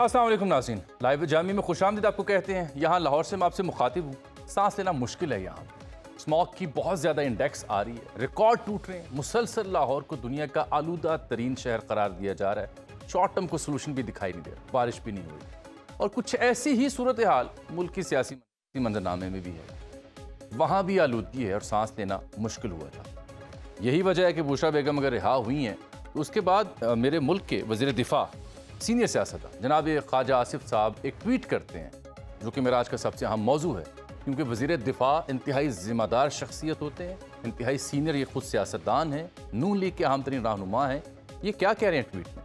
Aslam नासिन live Jami में खुश आमदीद आपको कहते हैं, यहाँ लाहौर से मैं आपसे मुखातिब हूँ। सांस लेना मुश्किल है यहाँ। स्मॉक की बहुत ज़्यादा इंडेक्स आ रही है। रिकॉर्ड टूट रहे हैं। मुसलसल लाहौर को दुनिया का आलूदा तरीन शहर करार दिया जा रहा है। शॉर्ट टर्म को सोलूशन भी दिखाई नहीं दे रहा। बारिश भी नहीं हुई और कुछ ऐसी ही सूरत हाल मुल्क की सियासी मंजरनामे में भी है। वहाँ भी आलूदगी है और सांस लेना मुश्किल हुआ था। यही वजह है कि बुशरा बेगम अगर रिहा हुई हैं तो उसके बाद मेरे मुल्क के वज़ीर दिफा सीनियर सियासतदान, जनाब ख्वाजा आसिफ साहब एक ट्वीट करते हैं, जो कि मेरा आज का सबसे अहम मौजू है, क्योंकि वज़ीर दिफा इंतहाई ज़िम्मेदार शख्सियत होते हैं, इंतहाई सीनियर ये खुद सियासतदान हैं, नून लीग के अहम तरीन रहनुमा हैं, ये क्या कह रहे हैं ट्वीट में?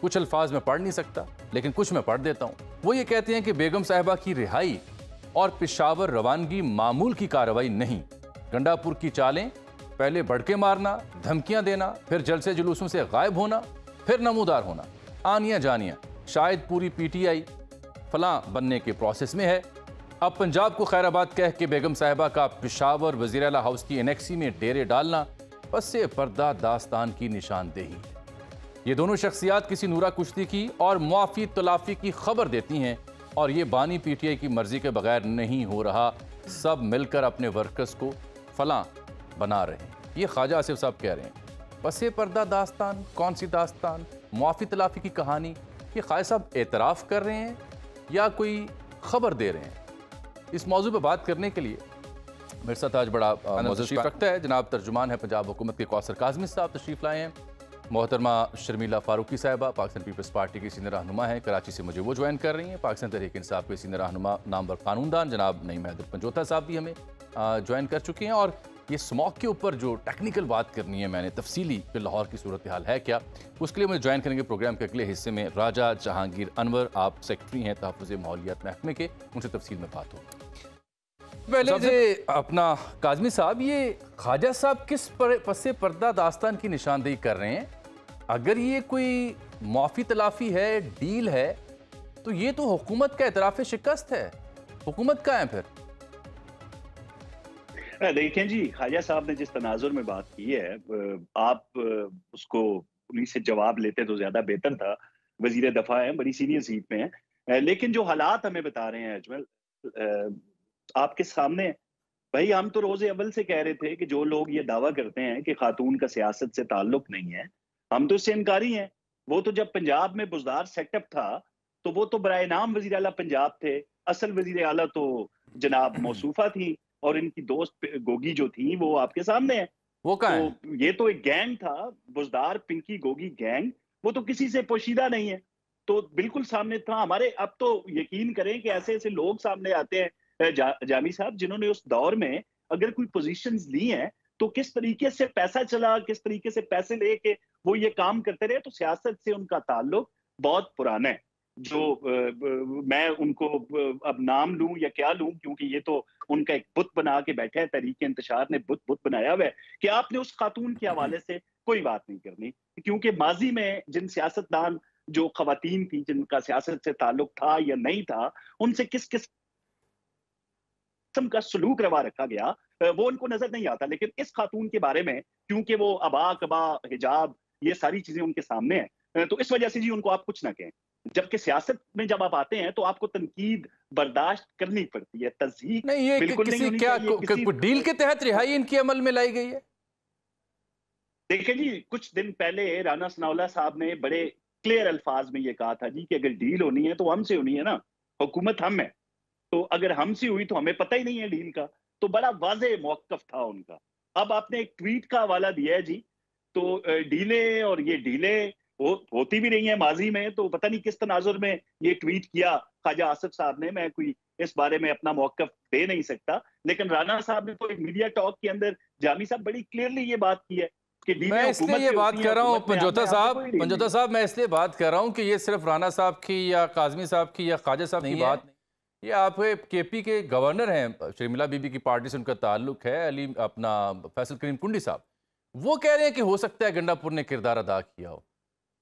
कुछ अल्फाज में पढ़ नहीं सकता, लेकिन कुछ मैं पढ़ देता हूँ। वो ये कहते हैं कि बेगम साहिबा की रिहाई और पिशावर रवानगी मामूल की कार्रवाई नहीं। गंडापुर की चालें, पहले बढ़के मारना, धमकियाँ देना, फिर जलसे जुलूसों से गायब होना, फिर नमोदार होना। आनिया जानिया। शायद पूरी पीटीआई फलां बनने के प्रोसेस में है। अब पंजाब को खैराबाद कह के बेगम साहिबा का पिशावर वज़ीर अला हाउस की एनेक्सी में डेरे डालना पसे पर्दा दास्तान की निशानदेही। ये दोनों शख्सियात किसी नूरा कुश्ती की और मुआफ़ी तलाफ़ी की खबर देती हैं और ये बानी पीटीआई की मर्ज़ी के बगैर नहीं हो रहा। सब मिलकर अपने वर्कर्स को फलां बना रहे हैं। ये ख्वाजा आसिफ साहब कह रहे हैं पसे पर्दा दास्तान, कौन सी दास्तान? मुआफ़ी तलाफ़ी की कहानी ये ख्वाह साहब एतराफ़ कर रहे हैं या कोई ख़बर दे रहे हैं? इस मौजू पर बात करने के लिए मेरे साथ आज बड़ा तशरीफ़ रखता है। जनाब तर्जुमान है पंजाब हुकूमत के कौसर काजमी साहब तशरीफ़ लाए हैं। मोहतरमा शर्मिला फारूकी साहबा पाकिस्तान पीपल्स पार्टी की सीनियर रहनुमा है। कराची से मुझे वो ज्वाइन कर रही हैं। पाकिस्तान तहरीक इंसाफ के सीनियर रहनुमा नामवर कानूनदान जनाब नईम महदुल पंजोता साहब भी हमें ज्वाइन कर चुके हैं और ये स्मॉक के ऊपर जो टेक्निकल बात करनी है मैंने तफसीली कि लाहौर की सूरत हाल है क्या? उसके लिए मुझे ज्वाइन करेंगे प्रोग्राम के अगले हिस्से में राजा जहांगीर अनवर। आप सेक्रेटरी हैं तहफ़ माहौलियात महकमे के उनसे तफसील में बात होगी। पहले से अपना काजमी साहब ये ख्वाजा साहब किस पर, पसे पर्दा दास्तान की निशानदेही कर रहे हैं? अगर ये कोई माफ़ी तलाफ़ी है डील है तो ये तो हुकूमत का एतराफ़ शिकस्त है। हुकूमत का है फिर? देखें जी खाजा साहब ने जिस तनाजुर में बात की है आप उसको उन्हीं से जवाब लेते तो ज़्यादा बेहतर था। वज़ीर दफ़ा है बड़ी सीनियर सीट में है। लेकिन जो हालात हमें बता रहे हैं अजमल आपके सामने भाई हम तो रोज अव्वल से कह रहे थे कि जो लोग ये दावा करते हैं कि खातून का सियासत से ताल्लुक नहीं है हम तो इससे इनकारी हैं। वो तो जब पंजाब में बुजदार सेटअप था तो वो तो बर नाम वज़ीर अला पंजाब थे। असल वज़ीर अला तो जनाब मौसूफा थी। और इनकी दोस्त गोगी जो थी वो आपके सामने है। वो कहा तो ये तो एक गैंग था बुजदार पिंकी गोगी गैंग। वो तो किसी से पोशीदा नहीं है। तो बिल्कुल सामने था। हमारे अब तो यकीन करें कि ऐसे ऐसे लोग सामने आते हैं जा, जामी साहब जिन्होंने उस दौर में अगर कोई पोजीशंस ली हैं तो किस तरीके से पैसा चला किस तरीके से पैसे लेके वो ये काम करते रहे तो सियासत से उनका ताल्लुक बहुत पुराना है। जो मैं उनको अब नाम लूँ या क्या लूँ, क्योंकि ये तो उनका एक बुत बना के बैठे हैं, तरीके इंतज़ार ने बुत बुत बनाया हुआ है, कि आपने उस खातून के हवाले से कोई बात नहीं करनी। क्योंकि माजी में जिन सियासतदान, जो खातन थी, जिनका सियासत से ताल्लुक था या नहीं था, उनसे किस किस का सलूक रवा रखा गया वो उनको नज़र नहीं आता। लेकिन इस खातून के बारे में, क्योंकि वो अबा कबा हिजाब, ये सारी चीज़ें उनके सामने हैं तो इस वजह से जी उनको आप कुछ ना कहें। जबकि सियासत में जब आप आते हैं तो आपको तनकीद बर्दाश्त करनी पड़ती है तस्दीक नहीं ये बिल्कुल किसी नहीं क्या किसी डील के तहत रिहाई इनकी अमल में लाई गई है? देखिए जी कुछ दिन पहले राना सनाउल्ला साहब ने बड़े क्लियर अल्फाज में ये कहा था जी कि अगर डील होनी है तो हमसे होनी है ना हुकूमत हम है। तो अगर हमसे हुई तो हमें पता ही नहीं है डील का। तो बड़ा वाजे मौकफ था उनका। अब आपने एक ट्वीट का हवाला दिया है जी तो डीले और ये डीले वो होती भी नहीं है माजी में तो पता नहीं किस तनाजुर में ये ट्वीट किया ख्वाजा आसिफ साहब ने मैं कोई इस बारे में अपना मौकफ दे नहीं सकता। लेकिन राना साहब ने तो एक मीडिया टॉक के अंदर जामी साहब बड़ी क्लियरली ये बात की है मैं इसलिए ये बात कर रहा हूँ पंजोता साहब पंजोता साहब मैं इसलिए बात कर रहा हूँ कि ये सिर्फ़ राना साहब की या काजमी साहब की या ख्वाजा साहब की बात नहीं। ये आप के पी के गवर्नर हैं शर्मिला बीबी की पार्टी से उनका ताल्लुक है अली अपना फैसल करीम कुंडी साहब। वो कह रहे हैं कि हो सकता है गंडापुर ने किरदार अदा किया हो।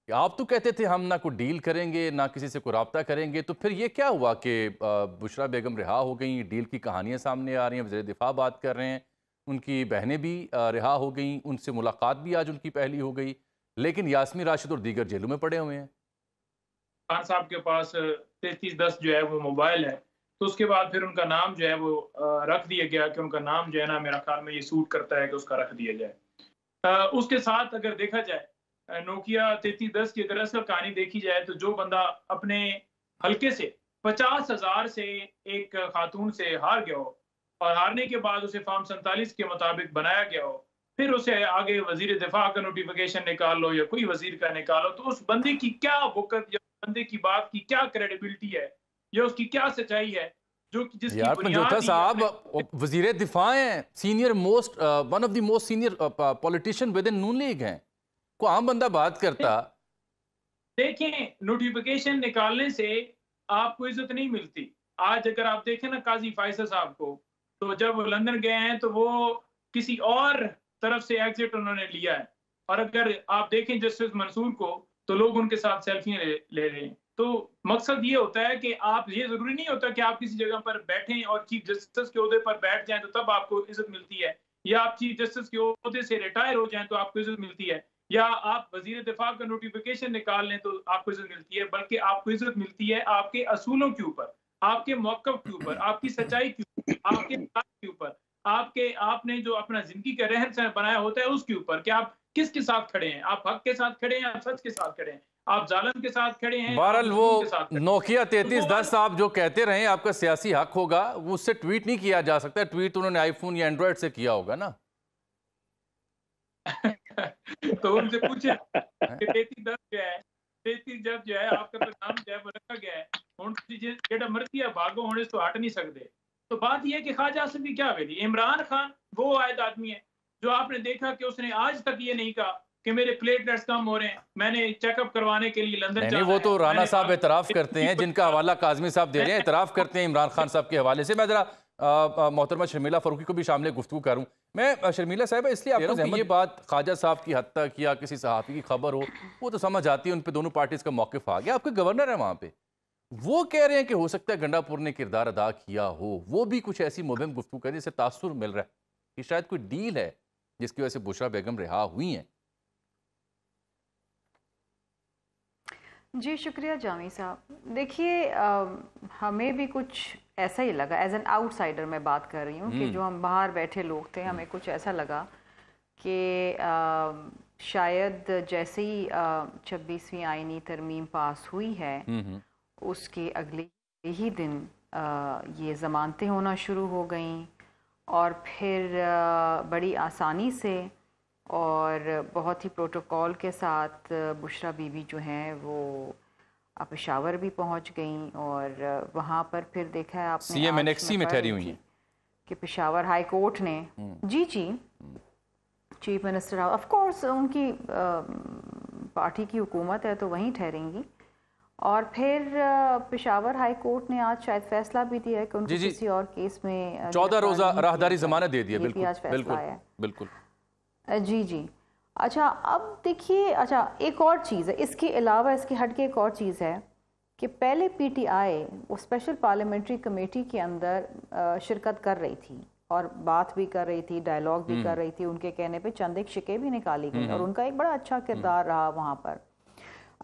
आप तो कहते थे हम ना कोई डील करेंगे, ना किसी से कोई रबता करेंगे तो फिर ये क्या हुआ कि बुशरा बेगम रिहा हो गई, डील की कहानियाँ सामने आ रही हैं वजी दिफा बात कर रहे हैं, उनकी बहनें भी रिहा हो गई, उनसे मुलाकात भी आज उनकी पहली हो गई, लेकिन यासमी राशिद और दीगर जेलों में पड़े हुए हैं। खान साहब के पास तैतीस दस जो है वो मोबाइल है तो उसके बाद फिर उनका नाम जो है वो रख दिया गया कि उनका नाम जो है ना मेरा ख्याल में ये सूट करता है कि उसका रख दिया जाए। उसके साथ अगर देखा जाए नोकिया तैतीस दस की अगर असल कहानी देखी जाए तो जो बंदा अपने हल्के से पचास हज़ार से एक खातून से हार गया हो और हारने के बाद उसे फॉर्म सैतालीस के मुताबिक बनाया गया हो फिर उसे आगे वज़ीर दिफा का नोटिफिकेशन निकाल लो या कोई वज़ीर का निकालो तो उस बंदे की क्या वक़्त या बंदे की बात की क्या क्रेडिबिलिटी है या उसकी क्या सच्चाई है जो यार पंजोता साहब वज़ीर दिफा हैं senior most one of the most senior politician within Noon League हैं। को आम बंदा बात करता। देखें नोटिफिकेशन निकालने से आपको इज़्ज़त नहीं मिलती। आज अगर आप देखें ना काजी फाइजा साहब को तो जब वो लंदन गए हैं तो वो किसी और तरफ़ से एग्जिट उन्होंने लिया है। और अगर आप देखें जस्टिस मंसूर को तो लोग उनके साथ सेल्फियाँ ले, ले रहे हैं। तो मकसद ये होता है कि आप ये ज़रूरी नहीं होता कि आप किसी जगह पर बैठें और चीफ जस्टिस के अहदे पर बैठ जाएँ तो तब आपको इज़्ज़त मिलती है। या आप चीफ जस्टिस के अहदे से रिटायर हो जाएँ तो आपको इज़्ज़त मिलती है। या आप वज़ीर दिफा का नोटिफिकेशन निकाल लें तो आपको इज़्ज़त मिलती है बल्कि आपको इज़्ज़त मिलती है आपके असूलों के ऊपर आपके मौकफ के ऊपर आपकी सच्चाई के ऊपर आपके के ऊपर आपके आपने जो अपना ज़िंदगी का रहन सहन बनाया होता है उसके ऊपर कि आप किसके साथ खड़े हैं? आप हक के साथ खड़े हैं आप सच के साथ खड़े हैं? आप जालम के साथ खड़े हैं बहरल वो नोकिया तैतीस दस आप जो कहते रहे आपका सियासी हक होगा उससे ट्वीट नहीं किया जा सकता ट्वीट उन्होंने आईफोन या एंड्रॉइड से किया होगा ना। तो उनसे पूछे तैतीस दस जो है तैतीस जब जो है आपका तो नाम जो है वो रखा गया है ਹੁਣ ਤੁਸੀਂ ਜਿਹੜਾ ਮਰਜ਼ੀ ਆ ਭਾਗੋ ਹੁਣ ਇਸ ਤੋਂ ਹਟ ਨਹੀਂ ਸਕਦੇ तो बात यह है कि ख्वाजा आसिफ की क्या वैली इमरान खान वो आयद आदमी है जो आपने देखा कि उसने आज तक ये नहीं कहा कि मेरे प्लेटलेट्स कम हो रहे हैं मैंने चेकअप करवाने के लिए लंदन नहीं, वो तो राना साहब एतराफ करते हैं जिनका हवाला काजमी साहब दे रहे हैं एतराफ करते हैं इमरान खान साहब के हवाले से मैं जरा मोहतरमा शर्मिला फारूकी को भी शामिल गुफ्तु करूँ। मैं शर्मिला साहब इसलिए आपको ये बात ख्वाजा साहब की हत्या तक या किसी सहाफ़ी की खबर हो वो तो समझ आती है उन पर दोनों पार्टीज़ का मौकफ आ गया। आपके गवर्नर है वहाँ पर वो कह रहे हैं कि हो सकता है गंडापुर ने किरदार अदा किया हो। वो भी कुछ ऐसी मुहिम गुफ्तु करें जिससे तासुर मिल रहा है। कि शायद कोई डील है जिसकी वजह से बुशरा बेगम रिहा हुई हैं। जी शुक्रिया जामी साहब देखिए हमें भी कुछ ऐसा ही लगा एज एन आउटसाइडर मैं बात कर रही हूँ कि हम्म। जो हम बाहर बैठे लोग थे हमें कुछ ऐसा लगा कि शायद जैसे ही छब्बीसवीं आइनी तरमीम पास हुई है हम्म, हम्म। उसके अगले ही दिन ये ज़मानतें होना शुरू हो गई और फिर बड़ी आसानी से और बहुत ही प्रोटोकॉल के साथ बुशरा बीबी जो हैं वो पेशावर भी पहुँच गई और वहाँ पर फिर देखा है आपने सीएम एनएक्सी में ठहरी हुई हैं। कि पेशावर हाई कोर्ट ने हम्म। जी जी चीफ मिनिस्टर ऑफ़ कोर्स उनकी पार्टी की हुकूमत है तो वहीं ठहरेंगी। और फिर पिशावर हाई कोर्ट ने आज शायद फैसला भी दिया है कि उनको किसी और केस में चौदह रोजा राहदारी जमानत दे दिया बिल्कुल आया बिल्कुल। जी जी। अच्छा अब देखिए अच्छा एक और चीज़ है इसके अलावा इसके हट के एक और चीज़ है कि पहले पीटीआई वो स्पेशल पार्लियामेंट्री कमेटी के अंदर शिरकत कर रही थी और बात भी कर रही थी डायलॉग भी कर हम्म। रही थी उनके कहने पे चंद एक शिके भी निकाली गई और उनका एक बड़ा अच्छा किरदार रहा वहाँ पर।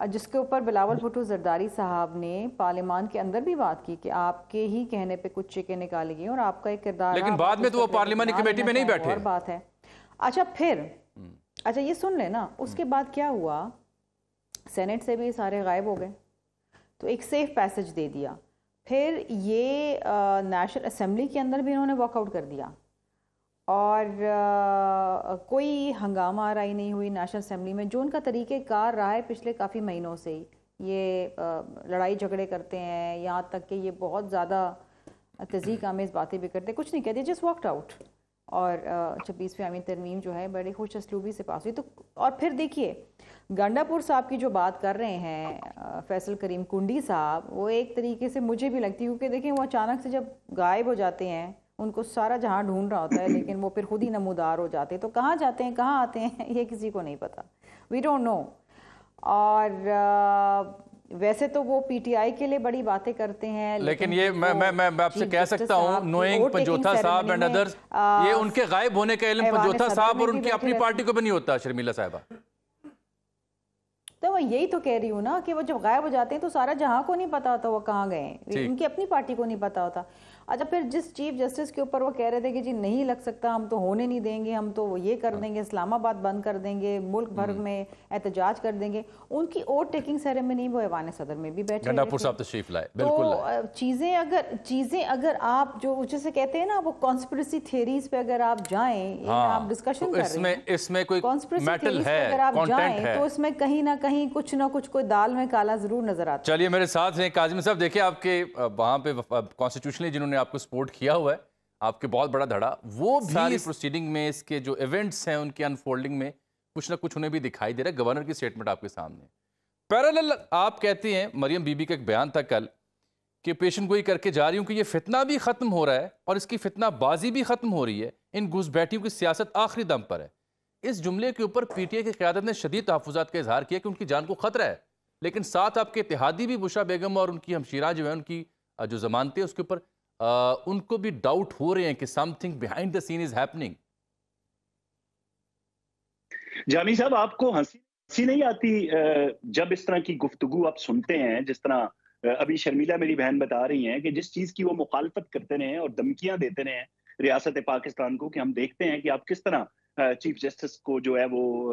जिसके ऊपर बिलावल भुट्टो जरदारी साहब ने पार्लियामान के अंदर भी बात की कि आपके ही कहने पे कुछ चिके निकाली गई और आपका एक किरदार लेकिन बाद में तो वो पार्लियामानी कमेटी में नहीं बैठे। और बात है। अच्छा फिर। हम्म। अच्छा ये सुन ले ना उसके बाद क्या हुआ? सेनेट से भी सारे गायब हो गए। तो एक सेफ़ पैसेज दे दिया। फिर ये नेशनल असेंबली के अंदर भी इन्होंने वॉकआउट कर दिया। और आ, कोई हंगामा राई नहीं हुई नेशनल असम्बली में जो उनका तरीक़ेकार रहा है पिछले काफ़ी महीनों से। ही ये आ, लड़ाई झगड़े करते हैं यहाँ तक कि ये बहुत ज़्यादा तजीक आमेज़ बातें भी करते कुछ नहीं कहते जस्ट वॉकड आउट और छब्बीसवीं आमी तरमीम जो है बड़े खुश असलूबी से पास हुई। तो और फिर देखिए गंडापुर साहब की जो बात कर रहे हैं फैसल करीम कुंडी साहब वो एक तरीके से मुझे भी लगती है क्योंकि देखिए वो अचानक से जब गायब हो जाते हैं उनको सारा जहाँ ढूंढ रहा होता है लेकिन वो फिर खुद ही नमोदार हो जाते हैं। तो कहाँ जाते हैं कहाँ आते हैं ये किसी को नहीं पता। वी डोंट नो और वैसे तो वो पीटीआई के लिए बड़ी बातें करते हैं लेकिन, लेकिन ये मैं मैं मैं आपसे कह सकता हूँ नोइंग पंजोथा साहब एंड अदर्स ये उनके गायब होने का इलम पंजोथा साहब और उनकी अपनी पार्टी को भी नहीं होता शर्मिला साहबा। तो मैं यही तो कह रही हूँ ना कि वो जब गायब हो जाते हैं तो सारा जहाँ को नहीं पता होता वो कहाँ गए उनकी अपनी पार्टी को नहीं पता होता। अच्छा फिर जिस चीफ जस्टिस के ऊपर वो कह रहे थे कि जी नहीं लग सकता हम तो होने नहीं देंगे हम तो ये कर हाँ। देंगे इस्लामाबाद बंद कर देंगे मुल्क भर हम्म। में एहतजाज कर देंगे उनकी वोट टेकिंग सेरेमनी वो ऐवान सदर में भी बैठे तो चीज़ें अगर चीज़ें अगर आप जो जैसे कहते हैं ना वो कॉन्स्परेसी थियरीज पे अगर आप जाएँ हाँ, आप डिस्कशन तो कर रहे हैं इसमें कोई मेटल है अगर आप जाएँ तो इसमें कहीं ना कहीं कुछ ना कुछ कोई दाल में काला ज़रूर नज़र आता है चलिए मेरे साथ हैं काजिम साहब देखिए आपके वहाँ पे कॉन्स्टिट्यूशनली जिन्होंने आपको सपोर्ट किया हुआ है आपके बहुत बड़ा धड़ा। वो भी प्रोसीडिंग में इसके जो इवेंट्स हैं उनके अनफोल्डिंग में कुछ ना कुछ उन्हें भी दिखाई दे रहा है गवर्नर की स्टेटमेंट आपके सामने। पैरेलल आप कहते हैं मरियम बीबी का एक बयान था कल कि पेशन गोई करके जा रही हूँ कि ये फितना भी ख़त्म हो रहा है और इसकी फितना बाजी भी ख़त्म हो रही है इन घुसबैठियों की सियासत आखिरी दम पर है। इस जुमले के ऊपर पीटीए की क्यादत ने शदीद तहफात का इजहार किया कि उनकी जान को खतरा है लेकिन साथ आपके इतिहादी भी बुशा बेगम और उनकी हमशीरा जो है उनकी जो जमानतें उसके ऊपर उनको भी डाउट हो रहे हैं कि something behind the scene is happening Jani साहब, आपको हँसी हँसी नहीं आती जब इस तरह की गुफ्तगु आप सुनते हैं, जिस तरह अभी शर्मिला मेरी बहन बता रही हैं कि जिस चीज़ की वो मुखालफत करते रहे और धमकियाँ देते रहे हैं रियासत पाकिस्तान को कि हम देखते हैं कि आप किस तरह चीफ जस्टिस को जो है वो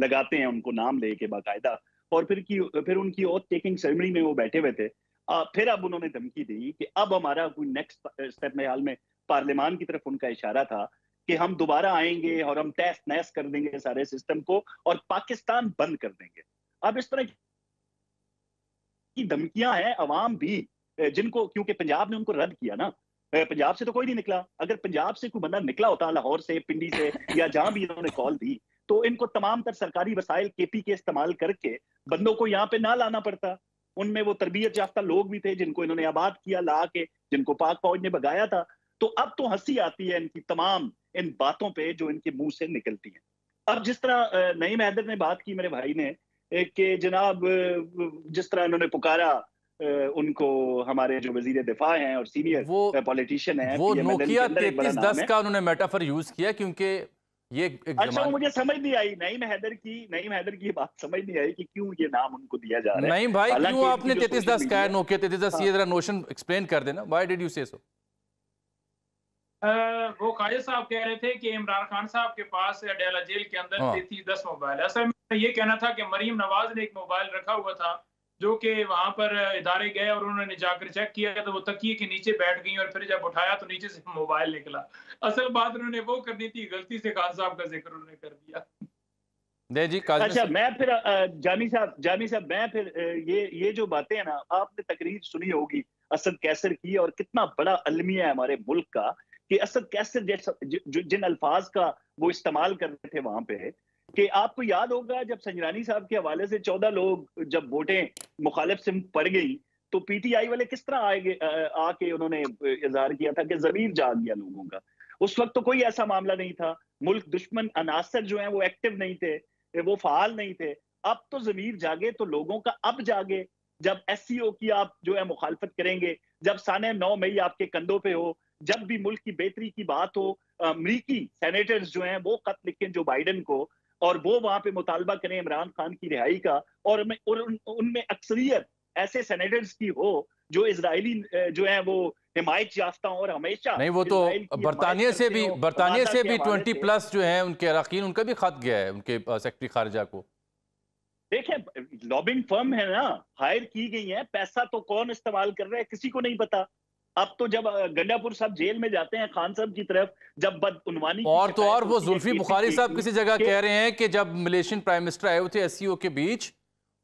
लगाते हैं, उनको नाम लेके बाकायदा और फिर की, फिर उनकी ओथ टेकिंग सेरेमनी में वो बैठे हुए थे। फिर अब उन्होंने धमकी दी कि अब हमारा कोई नेक्स्ट स्टेप में हाल में पार्लियामान की तरफ़ उनका इशारा था कि हम दोबारा आएँगे और हम तहस नहस कर देंगे सारे सिस्टम को और पाकिस्तान बंद कर देंगे। अब इस तरह की धमकियाँ हैं अवाम भी जिनको, क्योंकि पंजाब ने उनको रद्द किया ना पंजाब से तो कोई नहीं निकला। अगर पंजाब से कोई बंदा निकला होता, लाहौर से, पिंडी से, या जहाँ भी इन्होंने कॉल दी तो इनको तमाम तर सरकारी वसाइल केपी के इस्तेमाल करके बंदों को यहाँ पे ना लाना पड़ता। उनमें वो तरबियत याफ्ता लोग भी थे जिनको इन्होंने आबाद किया ला के जिनको पाक फौज ने भगाया था। तो अब तो हँसी आती है इनकी तमाम इन बातों पे जो इनके मुँह से निकलती है। अब जिस तरह नईम हैदर ने बात की मेरे भाई ने कि जनाब जिस तरह इन्होंने पुकारा उनको हमारे जो वज़ीर दिफा हैं और सीनियर पॉलिटिशियन हैं वो नोकिया तैतीस दस का उन्होंने मेटाफर यूज़ किया क्योंकि ये एक अच्छा वो मुझे समझ नहीं आई। नईम हैदर की नईम हैदर की बात समझ नहीं आई कि क्यों ये नाम उनको दिया जा रहा है। नहीं भाई क्यों आपने तैतीस दस कहा नोकिया? तैतीस दस ये जरा नोशन एक्सप्लेन कर देना। व्हाई डिड यू से सो वो काजिद साहब कह रहे थे कि इमरान खान साहब के पास डेला जेल के अंदर हाँ। तैतीस दस मोबाइल असल में ये कहना था कि मरीम नवाज़ ने एक मोबाइल रखा हुआ था। जो कि वहाँ पर इदारे गए और उन्होंने जाकर चेक किया तो वो तकिए के नीचे बैठ गई और फिर जब उठाया तो नीचे से मोबाइल निकला। असल बात उन्होंने वो करनी थी गलती से खान साहब का ज़िक्र उन्होंने कर दिया। दे जी अच्छा मैं फिर जामी साहब जामी साहब मैं फिर ये ये जो बातें हैं ना आपने तकरीर सुनी होगी असद कैसर की और कितना बड़ा अलमिया है हमारे मुल्क का कि असद कैसर जैसा जिन अल्फाज का वो इस्तेमाल कर रहे थे वहाँ पे कि आपको याद होगा जब संजरानी साहब के हवाले से चौदह लोग जब वोटें मुखालिफ से पड़ गई तो पीटीआई वाले किस तरह आए आके उन्होंने इजहार किया था कि जमीर जाग गया लोगों का। उस वक्त तो कोई ऐसा मामला नहीं था। मुल्क दुश्मन अनासर जो है वो एक्टिव नहीं थे, वो फाल नहीं थे। अब तो जमीर जागे तो लोगों का अब जागे। जब एससीओ की आप जो है मुखालफत करेंगे, जब साने नौ मई आपके कंधों पे हो, जब भी मुल्क की बेहतरी की बात हो अमरीकी सेनेटर्स जो हैं वो खत लिखें जो बाइडन को और वो वहाँ पे मुतालबा करें इमरान खान की रिहाई का और उनमें अक्सरियत ऐसे सेनेटर्स की हो जो इसराइली जो है वो हिमायत याफ्ता और हमेशा नहीं वो तो बरतानिया से भी बरतानिया से भी ट्वेंटी प्लस जो है उनके अरकान उनका भी खत गया है उनके सेक्रेटरी खारजा को। देखें लॉबिंग फर्म है ना हायर की गई है पैसा तो कौन इस्तेमाल कर रहा है किसी को नहीं पता। अब तो जब गंडापुर साहब जेल में जाते हैं खान साहब की तरफ़ जब बदउनवानी और तो और वो जुल्फी बुखारी साहब किसी जगह कह रहे हैं कि जब मलेशियन प्राइम मिनिस्टर आए हुए थे एस के बीच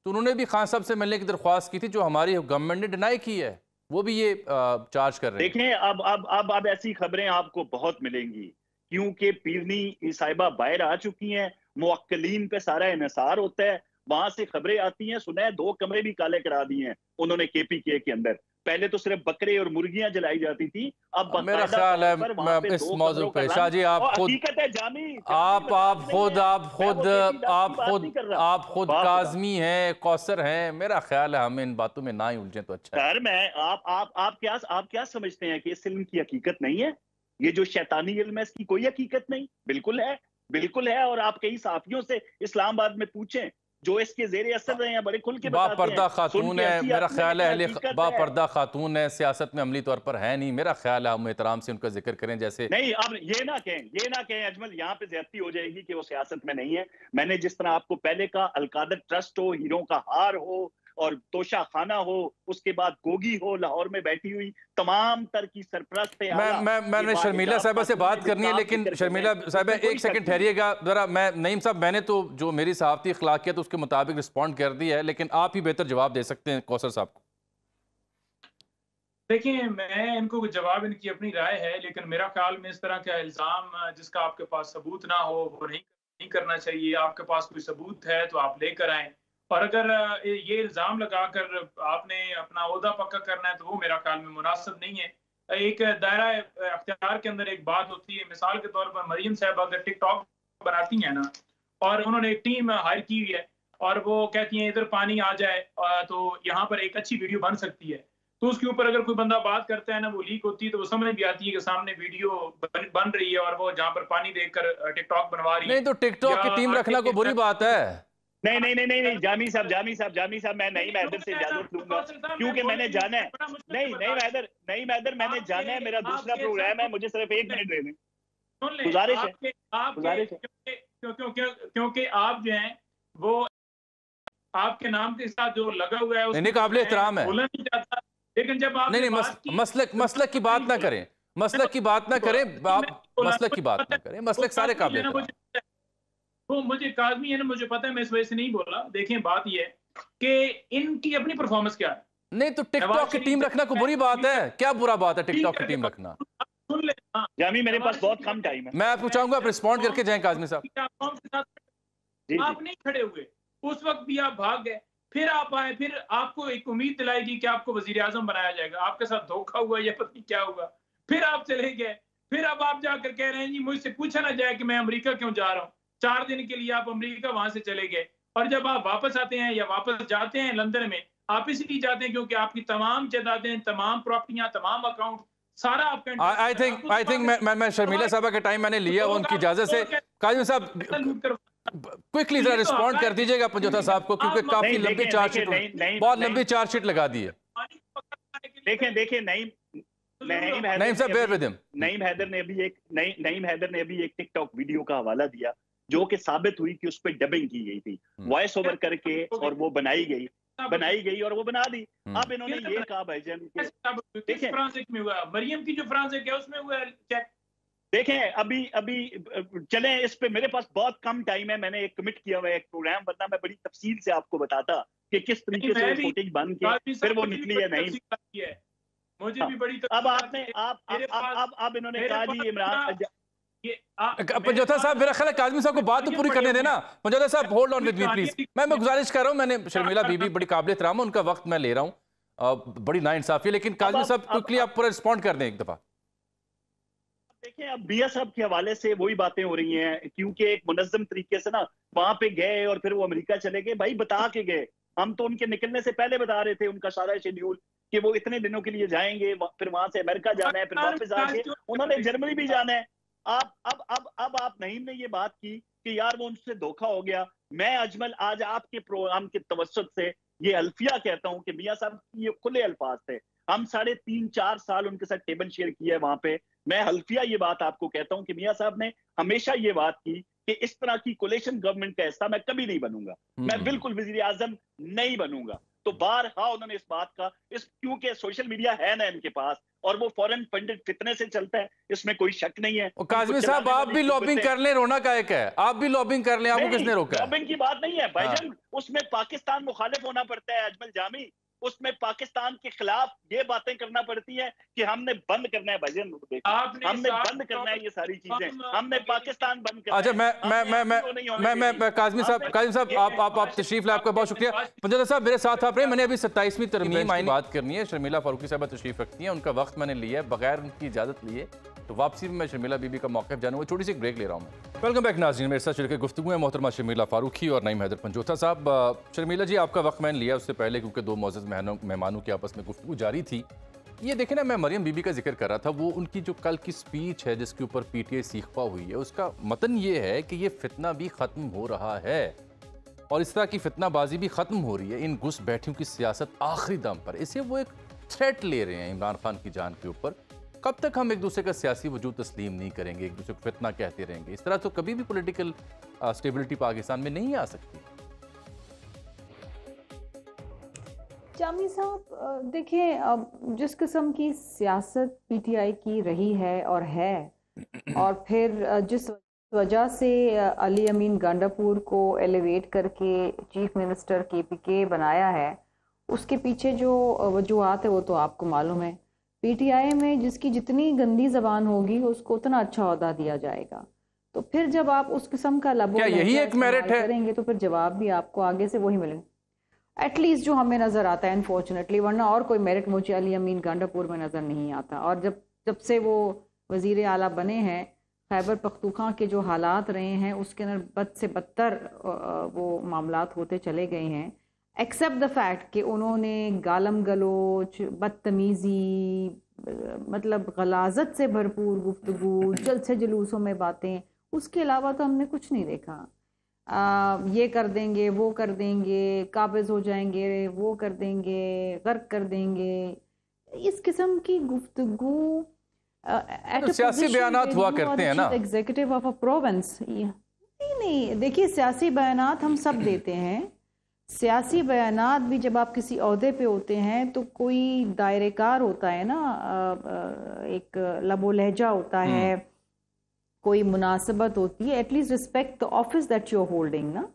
तो उन्होंने भी खान साहब से मिलने की दरख्वास्त की थी जो हमारी गवर्नमेंट ने डिनाई की है। वो भी ये चार्ज कर रहे हैं। देखें अब अब अब अब ऐसी खबरें आपको बहुत मिलेंगी क्योंकि पीरनी साहिबा बाहर आ चुकी हैं मुक्लिन पे सारा इसार होता है वहाँ से खबरें आती हैं सुना है दो कमरे भी काले करा दिए हैं उन्होंने केपीके के अंदर। पहले तो सिर्फ़ बकरे और मुर्गियाँ जलाई जाती थी अब मेरा ख्याल है मैं इस मौजूद पे शाहजी आप खुद है जामी आप आप खुद आप खुद आप खुद आप खुद काजमी हैं कौसर हैं मेरा ख्याल है हम इन बातों में ना ही उलझे तो अच्छा सर मैं आप आप आप क्या आप क्या समझते हैं कि इस इल्म की हकीकत नहीं है? ये जो शैतानी इल्म है इसकी कोई हकीकत नहीं। बिल्कुल है बिल्कुल है और आप कई साफियों से इस्लामाबाद में पूछें जो इसके जेर असर रहे हैं बड़े खुल के बापर्दा खातून है मेरा ख्याल है बापर्दा खातून है सियासत में अमली तौर पर है नहीं मेरा ख्याल है हम एहतराम से उनका ज़िक्र करें जैसे नहीं अब ये ना कहें ये ना कहें अजमल यहाँ पे ज्यादती हो जाएगी कि वो सियासत में नहीं है। मैंने जिस तरह आपको पहले कहा अलकादर ट्रस्ट हो हीरो का हार हो और तोशा खाना हो उसके बाद गोगी हो लाहौर में बैठी हुई तमाम तर की सरप्रस्त है मैं मैं मैंने शर्मिला साहबा से बात करनी है लेकिन शर्मिला साहब एक सेकंड ठहरिएगा जरा मैं नईम साहब मैंने तो जो मेरी सहाफती अखलाकियत उसके मुताबिक रिस्पॉन्ड कर दी है लेकिन आप ही बेहतर जवाब दे सकते हैं कौसर साहब को। देखिए मैं इनको जवाब इनकी अपनी राय है लेकिन मेरा ख्याल में इस तरह का इल्ज़ाम जिसका आपके पास सबूत ना हो वो नहीं नहीं करना चाहिए। आपके पास कोई सबूत है तो आप लेकर आए। और अगर ये इल्ज़ाम लगाकर आपने अपना अहदा पक्का करना है तो वो मेरा ख्याल में मुनासिब नहीं है। एक दायरा अख्तियार के अंदर एक बात होती है। मिसाल के तौर पर मरीम साहब अगर टिकटॉक बनाती हैं ना और उन्होंने एक टीम हायर की हुई है और वो कहती हैं इधर पानी आ जाए तो यहाँ पर एक अच्छी वीडियो बन सकती है। तो उसके ऊपर अगर कोई बंदा बात करता है ना वो लीक होती है तो वो समझ भी आती है कि सामने वीडियो बन, बन रही है और वो जहाँ पर पानी देखकर टिकटॉक बनवा रही है। नहीं तो टिकटॉक की टीम रखना को बुरी बात है। नहीं नहीं नहीं नहीं नहीं जामी साहब जामी साहब जामी साहब मैं नहीं मैदर से इजाज़त लूँगा क्योंकि मैंने जाना है। नहीं नहीं मैदर नहीं मैदर मैंने जाना है मेरा दूसरा प्रोग्राम है मुझे सिर्फ़ एक मिनट दे दें गुजारिश है। गुजारिश क्योंकि आप जो है वो आपके नाम के साथ जो लगा हुआ है नहीं काबिल एहतराम है। लेकिन जब आप नहीं नहीं मसलक मसलक की बात ना करें। मसलक की बात ना करें आप मसलक की बात ना करें। मसलक सारे काबिल तो मुझे काजमी है ना मुझे पता है मैं इस वजह से नहीं बोला। देखें बात यह है कि इनकी अपनी परफॉर्मेंस क्या है? नहीं तो टिकटॉक की टीम रखना को बुरी बात है। क्या बुरा बात है टिकटॉक की टीम रखना? सुन ले हाँ। जामी मेरे पास बहुत कम टाइम है। मैं आपको चाहूँगा आप रिस्पॉन्ड करके जाएँ काजमी साहब। आप नहीं खड़े हुए। उस वक्त भी आप भाग गए। फिर आप आए फिर आपको एक उम्मीद दिलाएगी कि आपको वज़ीर आज़म बनाया जाएगा। आपके साथ धोखा हुआ या पता क्या हुआ। फिर आप चले गए। फिर अब आप जाकर कह रहे हैं जी मुझसे पूछा ना जाए कि मैं अमेरिका क्यों जा रहा हूँ? चार दिन के लिए आप अमेरिका वहाँ से चले गए। और जब आप वापस आते हैं या वापस जाते हैं लंदन में आप इसलिए जाते हैं क्योंकि आपकी तमाम जायदादें तमाम प्रॉपर्टियाँ तमाम अकाउंट सारा आपका आई थिंक आई थिंक मैं मैं शर्मिला साहब का टाइम मैंने लिया उनकी इजाज़त से। काजिम साहब क्विकली जरा रिस्पॉन्ड कर दीजिएगा पंजोता साहब को क्योंकि काफ़ी लंबी चार्जशीट बहुत लंबी चार्जशीट लगा दी है। देखें देखें नईम नईम हैदर ने अभी एक नईम हैदर ने अभी एक टिकटॉक वीडियो का हवाला दिया। जो कि साबित हुई कि उस पर डबिंग की गई थी। वॉइस हम्म। ओवर करके और वो बनाई गई बनाई गई और वो बना दी। हम्म। अब इन्होंने ये कहा भाईजान मरियम की जो फ्रांस है उसमें हुआ चेक देखें अभी अभी चलें इस पे। मेरे पास बहुत कम टाइम है मैंने एक कमिट किया हुआ है एक प्रोग्राम वरना मैं बड़ी तफसील से आपको बताता कि किस तरीके से फुटेज बन के फिर वो निकली है नहीं। मुझे भी बड़ी अब आपने आप अब अब इन्होंने कहा जी इमरान पंजोथा साहब मेरा ख्याल काजमी साहब को बात तो पूरी करने देना पंजोथा साहब hold on with me please मैं मैं गुजारिश कर रहा हूँ मैंने शर्मिला बीबी बड़ी काबिल एहतराम उनका वक्त मैं ले रहा हूँ। बड़ी ना इंसाफी लेकिन काजमी साहब क्विकली आप पूरा रिस्पॉन्ड कर दें एक दफ़ा। देखिए अब बिया साहब के हवाले से वही बातें हो रही हैं क्योंकि एक मुनजम तरीके से ना वहाँ पे गए और फिर वो अमेरिका चले गए। भाई बता के गए। हम तो उनके निकलने से पहले बता रहे थे उनका सारा शेड्यूल कि वो इतने दिनों के लिए जाएँगे फिर वहाँ से अमेरिका जाना है फिर वापस आके उन्होंने जर्मनी भी जाना है। आप अब अब अब आप नईम ने ये बात की कि यार वो उनसे धोखा हो गया। मैं अजमल आज आपके प्रोग्राम के तवसत से ये अल्फिया कहता हूँ कि मियाँ साहब ये खुले अल्फाज थे। हम साढ़े तीन चार साल उनके साथ टेबल शेयर किया है वहाँ पे। मैं हल्फिया ये बात आपको कहता हूँ कि मियाँ साहब ने हमेशा ये बात की कि इस तरह की कोलेशन गवर्नमेंट का हिस्सा मैं कभी नहीं बनूँगा। मैं हम्म। बिल्कुल वज़ीर आज़म नहीं बनूँगा। तो बार हाँ उन्होंने इस बात का इस क्योंकि सोशल मीडिया है ना इनके पास और वो फॉरेन फंडेड कितने से चलता है इसमें कोई शक नहीं है। काजमी साहब आप भी लॉबिंग कर ले रोना का एक है। आप भी लॉबिंग कर ले आपको किसने रोका लॉबिंग की बात नहीं है। भाईजान हाँ। उसमें पाकिस्तान मुखालिफ होना पड़ता है अजमल जामी। उसमें पाकिस्तान के खिलाफ ये बातें करना पड़ती है कि हमने बंद करना है भजन हमने बंद करना है ये सारी चीज़ें। हमने पाकिस्तान बंद करना अच्छा मैं मैं मैं मैं मैं मैं काजमी साहब काजमी साहब आप आप आप तशरीफ़ लाए आपका बहुत शुक्रिया। पंजाब साहब मेरे साथ आप रहे मैंने अभी सत्ताईसवीं तरमीम बात करनी है शर्मिला फारूकी साहब तशरीफ़ रखती है उनका वक्त मैंने लिया है बगैर उनकी इजाज़त लिए। तो वापसी में मैं शर्मिला बीबी का मौके जानूँगा छोटी सी ब्रेक ले रहा हूँ वेलकम बैक नाजीन मेरे साथ चल गुफ्तु है मोहतरमा शर्मिला फारूकी और नईम हैदर पंजोथा साहब। शर्मिला जी, आपका वक्त मैंने लिया उससे पहले क्योंकि दो मोज़ मेहमानों की आपस में गुफ्तु जारी थी। ये देखें ना, मैं मरियम बीबी का ज़िक्र कर रहा था, वो उनकी जो कल की स्पीच है जिसके ऊपर पीटीआई सीखपा हुई है, उसका मतन ये है कि ये फितना भी ख़त्म हो रहा है और इस तरह की फितनाबाजी भी ख़त्म हो रही है इन घुस बैठियों की सियासत आखिरी दम पर। इसे वो एक थ्रेट ले रहे हैं, इमरान खान की जान के ऊपर। कब तक हम एक दूसरे का सियासी वजूद तस्लीम नहीं करेंगे, एक दूसरे को फितना कहते रहेंगे? इस तरह तो कभी भी पॉलिटिकल स्टेबिलिटी पाकिस्तान में नहीं आ सकती। जामी साहब देखिए जिस किस्म की सियासत पीटीआई की रही है और है, और फिर जिस वजह से अली अमीन गांडापुर को एलिवेट करके चीफ मिनिस्टर के पी के बनाया है, उसके पीछे जो वजूहत है वो तो आपको मालूम है। पीटीआई में जिसकी जितनी गंदी जबान होगी उसको उतना अच्छा अहदा दिया जाएगा। तो फिर जब आप उस किस्म का लबो क्या यही एक मेरिट है? करेंगे तो फिर जवाब भी आपको आगे से वही मिलेंगे। एटलीस्ट जो हमें नज़र आता है अनफॉर्चुनेटली वरना और कोई मेरिट मुझे अली अमीन गांडापुर में नज़र नहीं आता। और जब जब से वो वज़ीर आला बने हैं खैबर पख्तूखा के जो हालात रहे हैं उसके अंदर बद से बदतर वो मामला होते चले गए हैं। एक्सेप्ट द फैक्ट कि उन्होंने गालम गलोच बदतमीज़ी मतलब गलाजत से भरपूर गुफ्तु जल्द से जलूसों में बातें उसके अलावा तो हमने कुछ नहीं देखा। आ, ये कर देंगे वो कर देंगे काबिज हो जाएँगे वो कर देंगे गर्क कर देंगे। इस किस्म की गुफ्तु तो सियासी बयान हुआ करते हैं ना? एग्जीक्यूटिव ऑफ़ अ प्रोवेंस नहीं नहीं देखिए सियासी बयान हम सब देते हैं। सियासी बयान भी जब आप किसी अहदे पे होते हैं तो कोई दायरेकार होता है ना एक लबो लहजा होता हम्म। है कोई मुनासिबत होती है at least respect the office that you are holding ना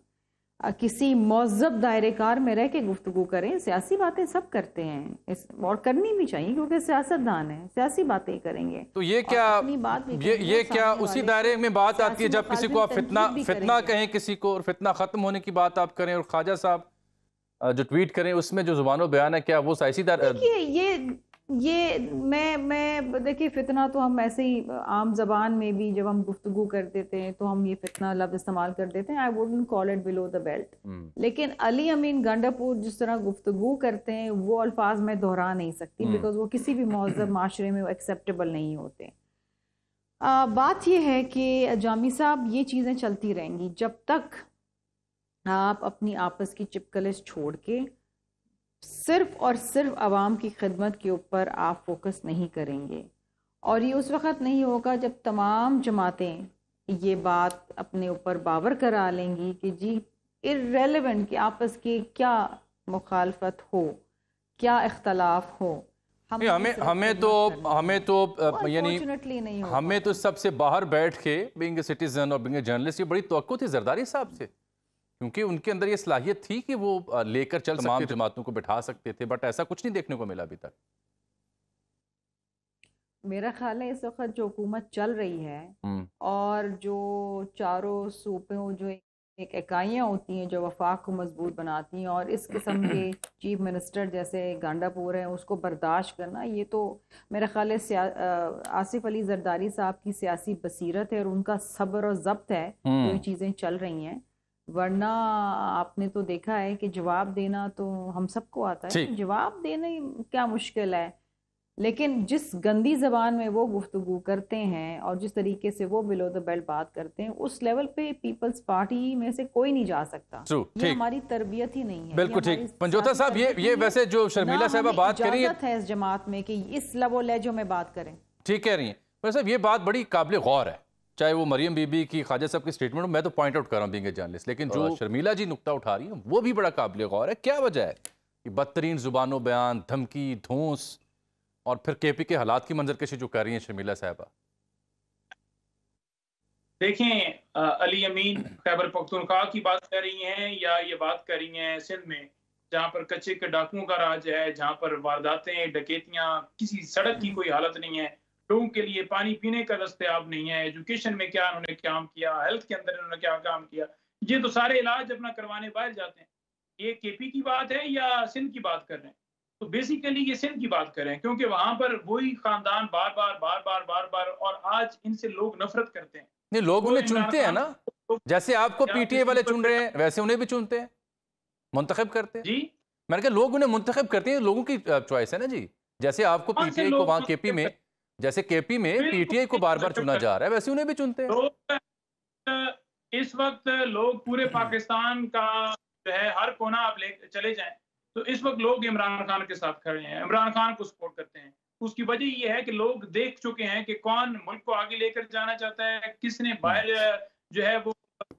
किसी मौजब दायरेकार में रह के गुफ्तु करें सियासी बातें सब करते हैं। इस और करनी भी चाहिए क्योंकि सियासतदान है सियासी बातें करेंगे। तो ये क्या बात ये ये क्या उसी दायरे में बात आती है जब किसी को आप फितना फितना कहें किसी को और फितना खत्म होने की बात आप करें और ख्वाजा साहब जो ट्वीट करें उसमें जो ज़ुबान बयान है क्या वो सियासी देखिए ये ये मैं मैं देखिए फितना तो हम ऐसे ही आम जबान में भी जब हम गुफ्तगु कर देते हैं तो हम ये फितना लफ्ज इस्तेमाल कर देते हैं। I wouldn't call it below the belt लेकिन अली अमीन गंडापुर जिस तरह गुफ्तगु करते हैं वो अल्फाज में दोहरा नहीं सकती बिकॉज़ हम्म। वो किसी भी महजब माशरे में एक्सेप्टेबल नहीं होते। आ, बात यह है कि जामी साहब ये चीज़ें चलती रहेंगी जब तक आप अपनी आपस की चिपकलिस छोड़ के सिर्फ़ और सिर्फ़ आवाम की खिदमत के ऊपर आप फोकस नहीं करेंगे। और ये उस वक़्त नहीं होगा जब तमाम जमातें ये बात अपने ऊपर बावर करा लेंगी कि जी इरेलीवेंट कि आपस की क्या मुखालफत हो क्या इख्तलाफ हो। हम हमें हमें तो हमें तो यानी हमें तो सबसे बाहर बैठ के बिंग सिटीजन और बिंग जर्नलिस्ट ये बड़ी तो थी जरदारी साहब से। क्योंकि उनके अंदर ये सलाहियत थी कि वो लेकर चल तमाम जमातों को बिठा सकते थे बट ऐसा कुछ नहीं देखने को मिला अभी तक मेरा ख्याल है इस वक्त जो हुकूमत चल रही है हम्म। और जो चारों सूपों जो एक इकाइयाँ होती हैं जो वफाक को मज़बूत बनाती हैं और इस किस्म के चीफ मिनिस्टर जैसे गांडापुर हैं उसको बर्दाश्त करना ये तो मेरा ख्याल है आसिफ अली जरदारी साहब की सियासी बसीरत है और उनका सब्र और जब्त है जो हम्म। चीज़ें चल रही हैं वरना आपने तो देखा है कि जवाब देना तो हम सबको आता है जवाब देने क्या मुश्किल है? लेकिन जिस गंदी जबान में वो गुफ्तगु करते हैं और जिस तरीके से वो बिलो द बेल्ट बात करते हैं उस लेवल पे पीपल्स पार्टी में से कोई नहीं जा सकता। ये हमारी तरबियत ही नहीं है। बिल्कुल ठीक। पंजोता साहब ये ये वैसे जो शर्मिला साहब बात करी है इस जमात में कि इस लबो लहजो में बात करें। ठीक कह रही है। साहब ये बात बड़ी काबिल गौर है। चाहे वो मरियम बीबी की ख्वाजा साहब की स्टेटमेंट मैं तो पॉइंट आउट कर रहा हूँ बींगे जर्नलिस्ट लेकिन जो शर्मिला जी नुकता उठा रही है वो भी बड़ा काबिल गौर है। क्या वजह है कि बदतरीन जुबानों बयान धमकी धोस और फिर के पी के हालात की मंजर कशी जो कर रही हैं शर्मिला साहबा? देखें अली अमीन खैबर पख्तूनख्वा की बात कर रही हैं या ये बात कर रही हैं सिंध में जहाँ पर कच्चे के डाकुओं का राज है जहाँ पर वारदातें डकैतियाँ किसी सड़क की कोई हालत नहीं है। लोगों के लिए पानी पीने का दस्तियाब नहीं है। एजुकेशन में क्या उन्होंने काम किया? हेल्थ के अंदर उन्होंने क्या काम किया? ये तो सारे इलाज अपना करवाने बाहर जाते हैं। ये केपी की बात है या सिंध की बात कर रहे हैं? तो बेसिकली ये सिंध की बात कर रहे हैं क्योंकि वहाँ पर वही खानदान बार बार बार बार बार बार और आज इनसे लोग नफरत करते हैं। नहीं लोग उन्हें चुनते हैं ना। जैसे आपको पीटीए वाले चुन रहे हैं वैसे उन्हें भी चुनते हैं। मुंतखब करते हैं। जी। मैंने कहा लोग उन्हें मुंतखब करते हैं लोगों की चॉइस है ना जी। जैसे आपको पीटीए को वहाँ केपी में जैसे केपी में पीटीआई को बार बार चुना जा रहा है वैसे उन्हें भी चुनते हैं। इस वक्त लोग पूरे पाकिस्तान का जो है हर कोना आप ले चले जाएँ तो इस वक्त लोग इमरान खान के साथ खड़े हैं। इमरान खान को सपोर्ट करते हैं। उसकी वजह यह है कि लोग देख चुके हैं कि कौन मुल्क को आगे लेकर जाना चाहता है किसने बाहर जो है वो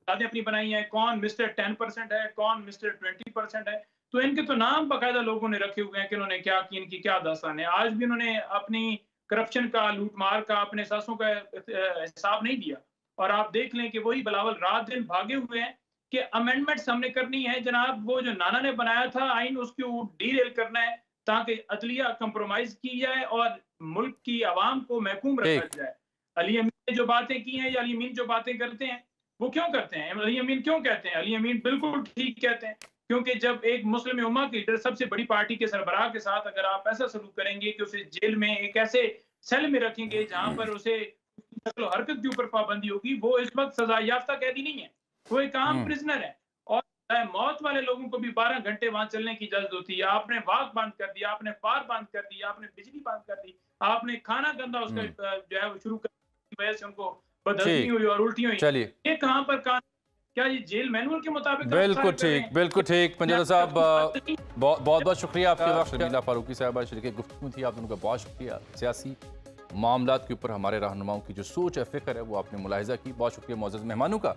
अपनी बनाई है कौन मिस्टर टेन परसेंट है कौन मिस्टर ट्वेंटी परसेंट है तो इनके तो नाम बाकायदा लोगों ने रखे हुए हैं कि उन्होंने क्या की इनकी क्या दास्तान है। आज भी उन्होंने अपनी करप्शन का लूटमार का अपने सासों का हिसाब नहीं दिया। और आप देख लें कि वही बिलावल रात दिन भागे हुए हैं कि अमेंडमेंट हमने करनी है। जनाब वो जो नाना ने बनाया था आइन उसको डीरेल करना है ताकि अदलिया कंप्रोमाइज की जाए और मुल्क की आवाम को महकूम रखा जाए। अली अमीन ने जो बातें की हैं या अली अमीन जो बातें करते हैं वो क्यों करते हैं? अली अमीन क्यों कहते हैं? अली अमीन बिल्कुल ठीक कहते हैं। क्योंकि जब एक मुस्लिम उम्मा की लीडर सबसे बड़ी पार्टी के सरबराह के साथ अगर आप ऐसा सलूक करेंगे कि उसे जेल में एक ऐसे सेल में रखेंगे जहाँ पर उसे हरकत के ऊपर पाबंदी होगी वो इस वक्त सजा याफ्ता कैदी नहीं है। वो एक आम प्रिजनर हम्म। है। और मौत वाले लोगों को भी बारह घंटे वहाँ चलने की इजाज़त होती है। आपने वाक बंद कर दिया आपने पार बंद कर दिया आपने बिजली बंद कर दी आपने खाना गंदा उसका हम्म। जो है वो शुरू कर वजह से उनको बदहजमी हुई और उल्टी हुई। ये कहाँ पर कहा क्या ये जेल मैनुअल के मुताबिक बिल्कुल ठीक बिल्कुल ठीक। पंजाब साहब बहुत बहुत शुक्रिया आपके वक्त। शर्मिला फारूकी साहब शरीक गुफ्तु थी। आप दोनों का बहुत शुक्रिया। सियासी मामला के ऊपर हमारे रहनुमाओं की जो सोच है फ़िक्र है वो आपने मुलाहजा की। बहुत शुक्रिया मोज़ मेहमानों का।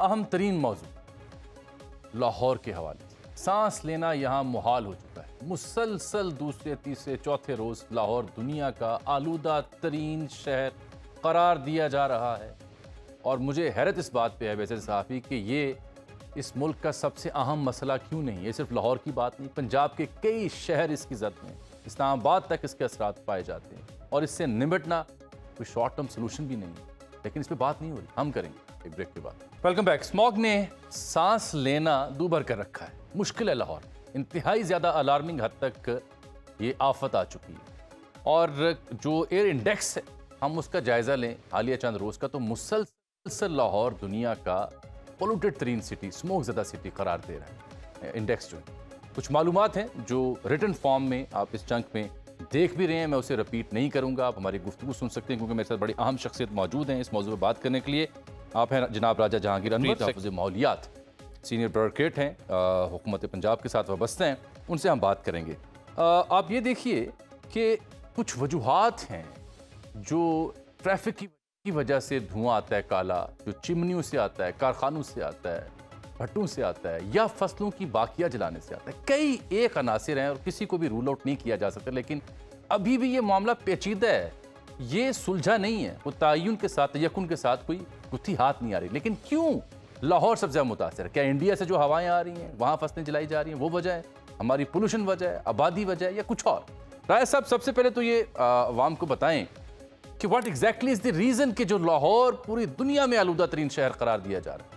अहम तरीन मौजू लाहौर के हवाले से। सांस लेना यहाँ मुहाल हो चुका है। मुसलसल दूसरे तीसरे चौथे रोज़ लाहौर दुनिया का आलूदा तरीन शहर करार दिया जा रहा है। और मुझे हैरत इस बात पे है वैसे सहाफ़ी कि ये इस मुल्क का सबसे अहम मसला क्यों नहीं? ये सिर्फ़ लाहौर की बात नहीं, पंजाब के कई शहर इसकी जद में इस्लामाबाद तक इसके असरात पाए जाते हैं और इससे निमटना कोई शॉर्ट टर्म सोल्यूशन भी नहीं लेकिन इस पर बात नहीं हो रही, हम करेंगे एक ब्रेक के बाद। वेलकम बैक स्मॉग ने सांस लेना दूभर कर रखा है। मुश्किल है लाहौर। इंतहाई ज़्यादा अलार्मिंग हद तक ये आफत आ चुकी है। और जो एयर इंडेक्स है, हम उसका जायज़ा लें। हालिया चंद रोज़ का तो मुसलसल लाहौर दुनिया का पोलूटेड तरीन सिटी स्मोक ज़्यादा सिटी करार दे रहा है। इंडेक्स जो कुछ मालूम हैं जो रिटर्न फॉर्म में आप इस चंक में देख भी रहे हैं। मैं उसे रिपीट नहीं करूँगा। आप हमारी गुफ्तु सुन सकते हैं क्योंकि मेरे साथ बड़ी अहम शख्सियत मौजूद हैं। इस मौजू पर बात करने के लिए आप हैं जनाब राजा जहांगीर अनवर हाफज माहौलियात सीनियर ब्यूरोक्रेट हैं हुकूमत पंजाब के साथ वाबस्ते हैं। उनसे हम बात करेंगे। आ, आप ये देखिए कि कुछ वजूहत हैं जो ट्रैफ़िक की वजह से धुआँ आता है काला, जो चिमनियों से आता है, कारखानों से आता है, भट्टों से आता है, या फ़सलों की बाकिया जलाने से आता है। कई एक अनासर हैं और किसी को भी रूल आउट नहीं किया जा सकता, लेकिन अभी भी ये मामला पेचीदा है। ये सुलझा नहीं है। वो तयन के साथ, यकुन के साथ कोई गुत्थी हाथ नहीं आ रही। लेकिन क्यों? लाहौर सबसे ज़्यादा मुतासर है। क्या इंडिया से जो हवाएँ आ रही हैं, वहाँ फ़सलें जलाई जा रही हैं, वो वजह है? हमारी पोल्यूशन वजह है, आबादी वजह है, या कुछ और? राय साहब, सबसे पहले तो ये आवाम को बताएँ कि what exactly is the reason कि जो लाहौर पूरी दुनिया में आलूदा तरीन शहर करार दिया जा रहा है?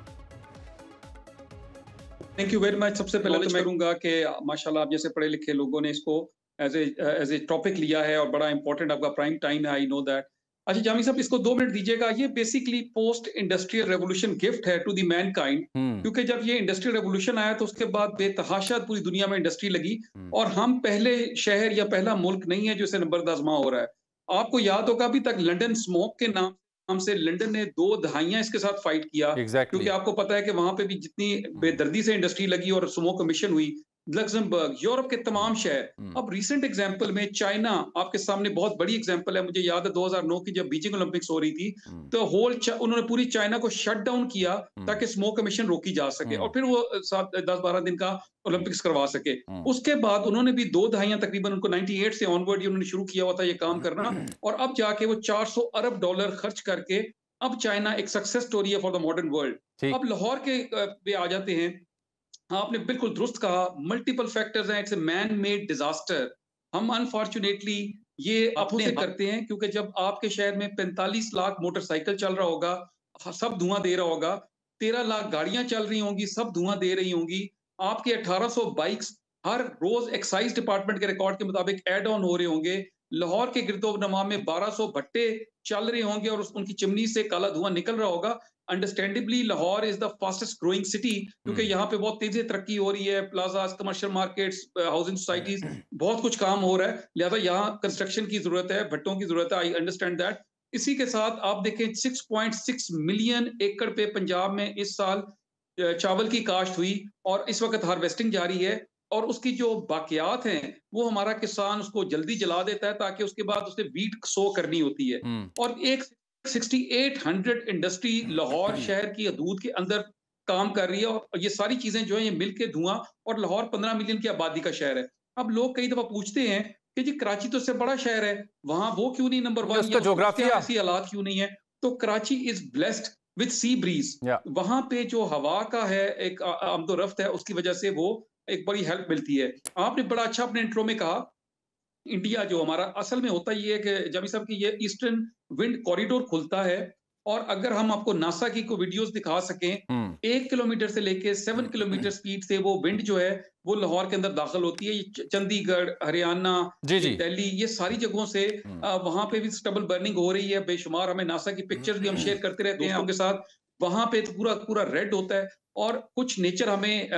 थैंक यू वेरी मच सबसे पहले तो मैं कहूँगा कि माशाल्लाह आप जैसे पढ़े लिखे लोगों ने इसको as a as a topic लिया है और बड़ा इंपॉर्टेंट आपका प्राइम टाइम है आई नो दैट अच्छा जामी साहब इसको दो मिनट दीजिएगा। ये basically post industrial revolution gift है टू दी मैन काइंड क्योंकि जब ये इंडस्ट्रियल रेवोल्यूशन आया तो उसके बाद बेतहाशा पूरी दुनिया में इंडस्ट्री लगी हम्म। और हम पहले शहर या पहला मुल्क नहीं है जो इसे नंबर आजमा हो रहा है। आपको याद होगा अभी तक लंडन स्मोक के नाम नाम से लंदन ने दो दहाइयाँ इसके साथ फाइट किया exactly. क्योंकि आपको पता है कि वहाँ पे भी जितनी बेदर्दी से इंडस्ट्री लगी और स्मोक कमीशन हुई लग्जमबर्ग यूरोप के तमाम शहर। हम्म। अब रिसेंट एग्ज़ाम्पल में चाइना आपके सामने बहुत बड़ी एग्ज़ाम्पल है मुझे याद है 2009 की जब बीजिंग ओलंपिक्स हो रही थी हम्म। तो होल उन्होंने पूरी चाइना को शट डाउन किया हम्म। ताकि स्मोक कमीशन रोकी जा सके और फिर वो सात दस बारह दिन का ओलंपिक्स करवा सके। उसके बाद उन्होंने भी दो दहाइयाँ तकरीबन उनको 98 से ऑनवर्ड उन्होंने शुरू किया हुआ था ये काम करना। और अब जाके वो 400 अरब डॉलर खर्च करके अब चाइना एक सक्सेस स्टोरी है फॉर द मॉडर्न वर्ल्ड अब लाहौर के पे आ जाते हैं। आपने बिल्कुल दुरुस्त कहा मल्टीपल फैक्टर्स हैं it's a man made disaster हम अनफॉर्चुनेटली ये अपने करते हैं क्योंकि जब आपके शहर में 45 लाख मोटरसाइकिल चल रहा होगा सब धुआँ दे रहा होगा तेरह लाख गाड़ियाँ चल रही होंगी सब धुआँ दे रही होंगी आपके 1800 बाइक्स हर रोज एक्साइज डिपार्टमेंट के रिकॉर्ड के मुताबिक एड ऑन हो रहे होंगे लाहौर के गिरदो नमा में 1200 भट्टे चल रहे होंगे और उनकी चिमनी से काला धुआँ निकल रहा होगा understandably Lahore is the fastest growing city क्योंकि hmm. यहाँ पे बहुत तेज़ी से तरक्की हो रही है plaza commercial markets housing societies बहुत कुछ काम हो रहा है लिहाजा यहाँ कंस्ट्रक्शन की ज़रूरत है भट्टों की ज़रूरत है आई अंडरस्टैंड दैट इसी के साथ आप देखें 6.6 मिलियन एकड़ पे पंजाब में इस साल चावल की काश्त हुई और इस वक्त हार्वेस्टिंग जारी है और उसकी जो बाकियात हैं वो हमारा किसान उसको जल्दी जला देता है ताकि उसके बाद उसे वीट सो करनी होती है हम्म। और एक 6800 इंडस्ट्री लाहौर शहर की हदूद के अंदर काम कर रही है और ये सारी चीज़ें जो है ये मिल के धुआँ और लाहौर 15 मिलियन की आबादी का शहर है। अब लोग कई दफ़ा पूछते हैं कि जी कराची तो इससे बड़ा शहर है वहाँ वो क्यों नहीं नंबर वन ऐसी हालात क्यों नहीं है? तो Karachi is blessed with sea breeze वहाँ पे जो हवा का है एक आमदोरफ्त है उसकी वजह से वो एक बड़ी हेल्प मिलती है। आपने बड़ा अच्छा अपने इंट्रो में कहा इंडिया जो हमारा असल में होता ये है कि जमी साहब की ये ईस्टर्न विंड कॉरिडोर खुलता है और अगर हम आपको नासा की को वीडियोस दिखा सकें हम्म, एक किलोमीटर से लेके सेवन किलोमीटर स्पीड से वो विंड जो है वो लाहौर के अंदर दाखिल होती है। ये चंडीगढ़ हरियाणा दिल्ली ये सारी जगहों से हम्म। वहाँ पे भी स्टबल बर्निंग हो रही है। बेशुमार हमें नासा की पिक्चर्स भी हम शेयर करते रहते हैं आपके साथ। वहाँ पे तो पूरा पूरा रेड होता है और कुछ नेचर हमें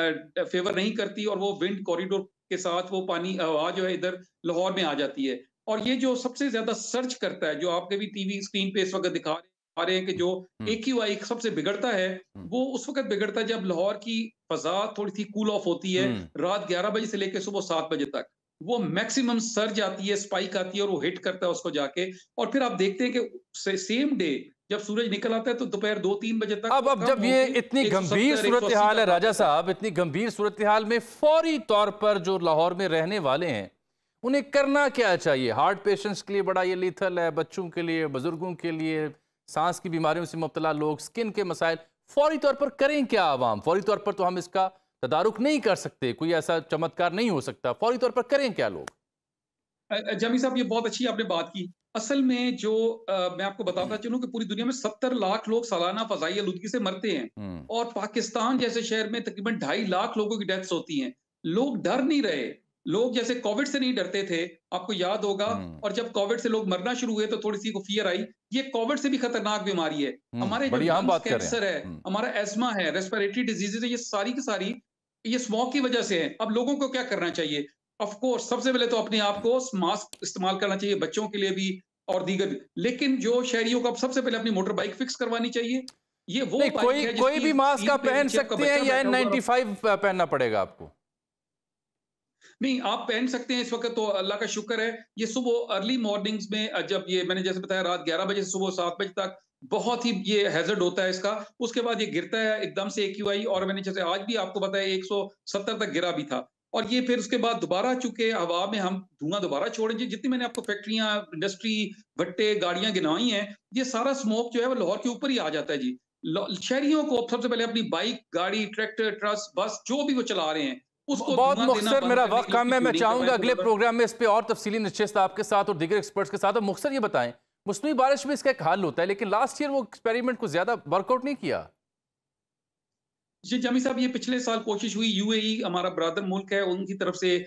फेवर नहीं करती और वो विंड कॉरिडोर के साथ वो पानी हवा जो है इधर लाहौर में आ जाती है और ये जो सबसे ज़्यादा सर्च करता है जो आपके भी टीवी स्क्रीन पे इस वक्त दिखा आ रहे हैं कि जो हम्म। ए क्यू आई सबसे बिगड़ता है हम्म। वो उस वक्त बिगड़ता है जब लाहौर की फजा थोड़ी सी कूल ऑफ़ होती है हम्म। रात 11 बजे से लेकर सुबह सात बजे तक वो मैक्सिमम सर्ज आती है स्पाइक आती है और वो हिट करता है उसको जाके और फिर आप देखते हैं कि सेम डे जब सूरज निकल आता है तो दोपहर दो तीन बजे तक अब अब जब ये इतनी गंभीर सूरत हाल है राजा साहब इतनी गंभीर सूरत हाल में फौरी तौर पर जो लाहौर में रहने वाले हैं उन्हें करना क्या चाहिए? हार्ट पेशेंट्स के लिए बड़ा ये लीथल है बच्चों के लिए बुज़ुर्गों के लिए सांस की बीमारियों से मुबतला लोग स्किन के मसाइल। फौरी तौर पर करें क्या आवाम? फौरी तौर पर तो हम इसका तदारुक नहीं कर सकते कोई ऐसा चमत्कार नहीं हो सकता। फौरी तौर पर करें क्या लोग? जमी साहब ये बहुत अच्छी आपने बात की। असल में जो अ, मैं आपको बताता चलूँ कि पूरी दुनिया में सत्तर लाख लोग सालाना फजाई आलूदगी से मरते हैं। हम्म, और पाकिस्तान जैसे शहर में तकरीबन ढाई लाख लोगों की डेथ्स होती हैं। लोग डर नहीं रहे। लोग जैसे कोविड से नहीं डरते थे। आपको याद होगा हम्म। और जब कोविड से लोग मरना शुरू हुए तो थोड़ी सी को फियर आई ये कोविड से भी खतरनाक बीमारी है। हम्म, हमारे जो कैंसर है। हमारा एस्मा है रेस्पिरेटरी डिजीजेज है ये सारी की सारी ये स्मोक की वजह से है। अब लोगों को क्या करना चाहिए? ऑफ़ कोर्स सबसे पहले तो अपने आप को मास्क इस्तेमाल करना चाहिए बच्चों के लिए भी और दीगर भी। लेकिन जो शहरियों को अब सबसे पहले अपनी मोटर बाइक फिक्स करवानी चाहिए ये वो नहीं कोई है कोई भी मास्क आप पहन सकते हैं या बैठा हुआ एन और- पहनना पड़ेगा आपको। नहीं आप पहन सकते हैं इस वक्त तो अल्लाह का शुक्र है ये सुबह अर्ली मॉर्निंग्स में जब ये मैंने जैसे बताया रात 11 बजे से सुबह सात बजे तक बहुत ही ये हैजर्ड होता है इसका। उसके बाद ये गिरता है एकदम से ए और मैंने जैसे आज भी आपको बताया 170 तक गिरा भी था। और ये फिर उसके बाद दोबारा चूँकि हवा में हम धुआँ दोबारा छोड़ेंगे जितनी मैंने आपको फैक्ट्रियाँ इंडस्ट्री भट्टे गाड़ियाँ गिनाई हैं ये सारा स्मोक जो है वो लाहौर के ऊपर ही आ जाता है जी। शहरियों को सबसे पहले अपनी बाइक गाड़ी ट्रैक्टर ट्रक बस जो भी वो चला रहे हैं उसको बहुत मुख्तर मेरा वक्त कम है मैं चाहूँगा अगले प्रोग्राम में इस पर और तफसीली निश्चित आपके साथ और दीगर एक्सपर्ट्स के साथ और मुख्तर ये बताएँ मौसमी बारिश में इसका एक हल होता है लेकिन लास्ट ईयर वो एक्सपेरिमेंट को ज़्यादा वर्कआउट नहीं किया। जी, जमी साहब, ये पिछले साल कोशिश हुई यूएई हमारा ब्रादर मुल्क है, उनकी तरफ़ से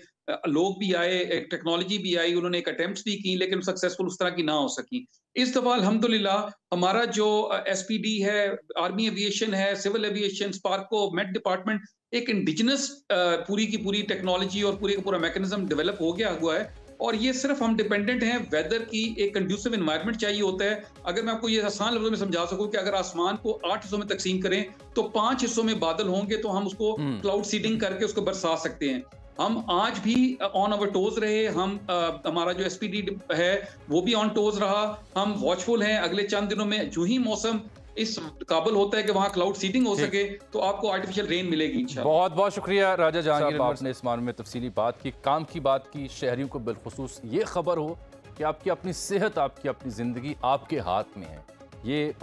लोग भी आए, एक टेक्नोलॉजी भी आई, उन्होंने एक अटेम्प्ट भी की, लेकिन सक्सेसफुल उस तरह की ना हो सकी। इस दफ़ा अल्हम्दुलिल्लाह, हमारा जो एसपीडी है आर्मी एविएशन है civil aviation SUPARCO Met department एक इंडिजिनस पूरी की पूरी टेक्नोलॉजी और पूरी का पूरा मैकेनिज्म डेवलप हो गया हुआ है। और ये सिर्फ़ हम डिपेंडेंट हैं वेदर की एक कंड्यूसिव इन्वायरमेंट चाहिए होता है। अगर मैं आपको ये आसान लफ्जों में समझा सकूँ कि अगर आसमान को आठ हिस्सों में तकसीम करें तो पाँच हिस्सों में बादल होंगे तो हम उसको हम्म। क्लाउड सीडिंग करके उसको बरसा सकते हैं। हम आज भी ऑन अवर टोज रहे हम अ, हमारा जो एसपीडी है वो भी ऑन टोज रहा। हम वॉचफुल हैं अगले चंद दिनों में जो ही मौसम इस काबल होता है कि वहाँ क्लाउड सीडिंग हो सके तो आपको आर्टिफिशियल रेन मिलेगी बहुत बहुत शुक्रिया राजा जहांगीर आपने इस मामले में तफसीली बात की काम की बात की शहरियों को बिलखसूस ये खबर हो कि आपकी अपनी सेहत आपकी अपनी ज़िंदगी आपके हाथ में है। ये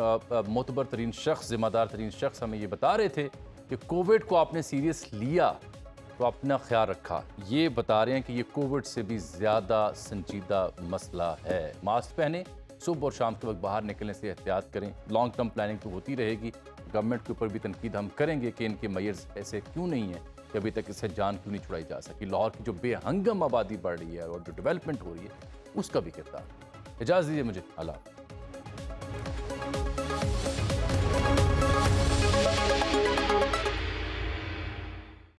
मोतबर तरीन शख्स ज़िम्मेदार तरीन शख्स हमें ये बता रहे थे कि कोविड को आपने सीरियस लिया तो अपना ख्याल रखा। ये बता रहे हैं कि ये कोविड से भी ज़्यादा संजीदा मसला है। मास्क पहने सुबह और शाम के वक्त बाहर निकलने से एहतियात करें। लॉन्ग टर्म प्लानिंग तो होती रहेगी। गवर्नमेंट के ऊपर भी तनकीद हम करेंगे कि इनके मैयर्स ऐसे क्यों नहीं हैं कि अभी तक इससे जान क्यों नहीं छुड़ाई जा सकी। लाहौर की जो बेहंगम आबादी बढ़ रही है और जो डेवलपमेंट हो रही है, उसका भी किरदार। इजाज़ दीजिए मुझे। हाफ़िज़।